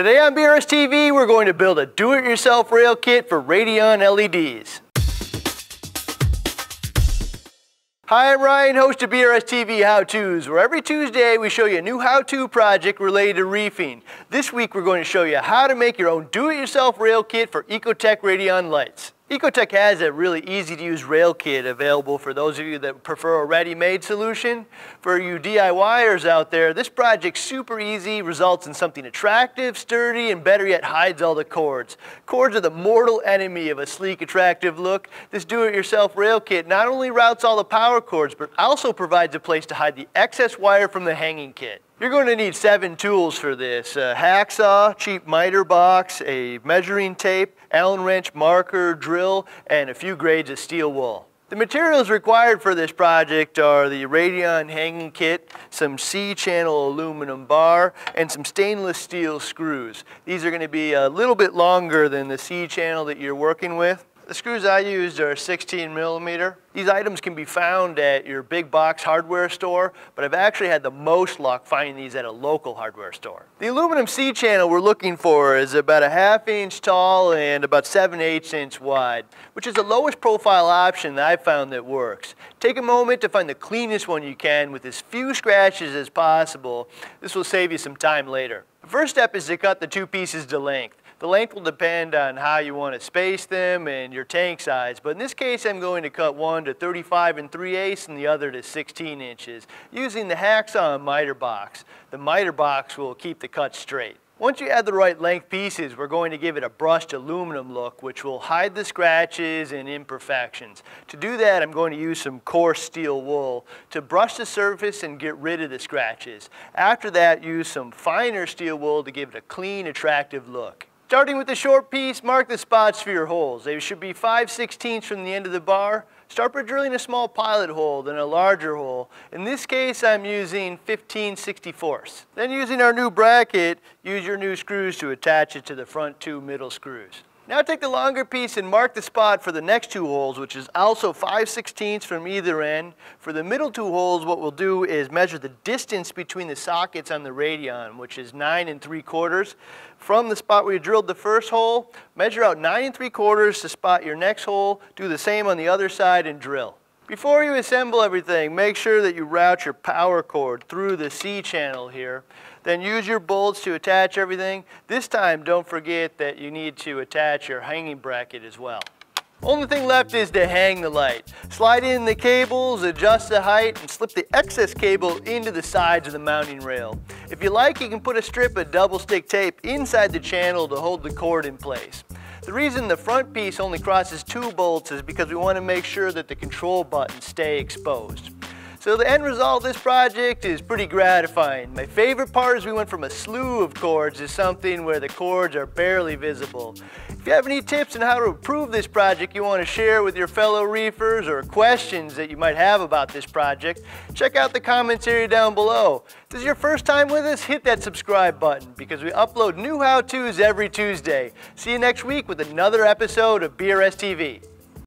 Today on BRS TV, we're going to build a do-it-yourself rail kit for Radion LEDs. Hi, I'm Ryan, host of BRS TV How-Tos, where every Tuesday we show you a new how-to project related to reefing. This week we're going to show you how to make your own do-it-yourself rail kit for Ecotech Radion lights. Ecotech has a really easy to use rail kit available for those of you that prefer a ready-made solution. For you DIYers out there, this project's super easy, results in something attractive, sturdy, and better yet hides all the cords. Cords are the mortal enemy of a sleek, attractive look. This do-it-yourself rail kit not only routes all the power cords, but also provides a place to hide the excess wire from the hanging kit. You're going to need seven tools for this. A hacksaw, cheap miter box, a measuring tape, Allen wrench, marker, drill, and a few grades of steel wool. The materials required for this project are the Radion hanging kit, some C-channel aluminum bar, and some stainless steel screws. These are going to be a little bit longer than the C-channel that you're working with. The screws I used are 16 millimeter. These items can be found at your big box hardware store, but I've actually had the most luck finding these at a local hardware store. The aluminum C-channel we're looking for is about a half inch tall and about 7 8 inch wide, which is the lowest profile option that I've found that works. Take a moment to find the cleanest one you can with as few scratches as possible. This will save you some time later. The first step is to cut the two pieces to length. The length will depend on how you want to space them and your tank size, but in this case I'm going to cut one to 35 and 3 eighths and the other to 16 inches using the hacksaw and miter box. The miter box will keep the cut straight. Once you add the right length pieces, we're going to give it a brushed aluminum look, which will hide the scratches and imperfections. To do that, I'm going to use some coarse steel wool to brush the surface and get rid of the scratches. After that, use some finer steel wool to give it a clean, attractive look. Starting with the short piece, mark the spots for your holes. They should be 5 16ths from the end of the bar. Start by drilling a small pilot hole, then a larger hole. In this case, I'm using 15 64ths. Then using our new bracket, use your new screws to attach it to the front two middle screws. Now take the longer piece and mark the spot for the next two holes, which is also 5 16ths from either end. For the middle two holes, what we'll do is measure the distance between the sockets on the Radion, which is 9 and 3 quarters. From the spot where you drilled the first hole, measure out 9 and 3 quarters to spot your next hole. Do the same on the other side and drill. Before you assemble everything, make sure that you route your power cord through the C channel here. Then use your bolts to attach everything. This time, don't forget that you need to attach your hanging bracket as well. Only thing left is to hang the light. Slide in the cables, adjust the height, and slip the excess cable into the sides of the mounting rail. If you like, you can put a strip of double stick tape inside the channel to hold the cord in place. The reason the front piece only crosses two bolts is because we want to make sure that the control buttons stay exposed. So the end result of this project is pretty gratifying. My favorite part is we went from a slew of cords to something where the cords are barely visible. If you have any tips on how to improve this project you want to share with your fellow reefers or questions that you might have about this project, check out the comments area down below. If this is your first time with us, hit that subscribe button because we upload new how-tos every Tuesday. See you next week with another episode of BRS TV.